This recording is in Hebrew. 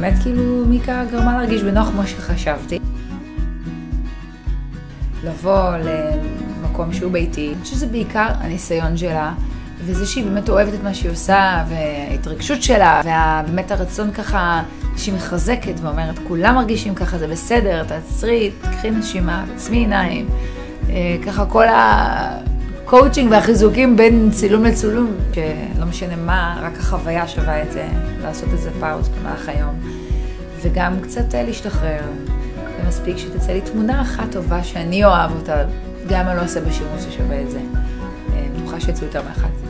ובאמת כאילו מיקה גרמה להרגיש בנוח כמו שחשבתי. לבוא למקום שהוא ביתי, אני חושבת שזה בעיקר הניסיון שלה, וזה שהיא באמת אוהבת את מה שהיא עושה, וההתרגשות שלה, ובאמת הרצון ככה שהיא מחזקת ואומרת, כולם מרגישים ככה, זה בסדר, תעצרי, תקחי נשימה, תעצמי עיניים. אה, ככה כל הקואוצ'ינג והחיזוקים בין צילום לצילום, שלא משנה מה, רק החוויה שווה את זה, לעשות איזה פאוז במהלך היום. וגם קצת אה, להשתחרר. ומספיק שתצא לי תמונה אחת טובה שאני אוהב אותה, גם אני לא עושה בשימוש ששווה את זה. אה, בטוחה שיצאו יותר מאחת.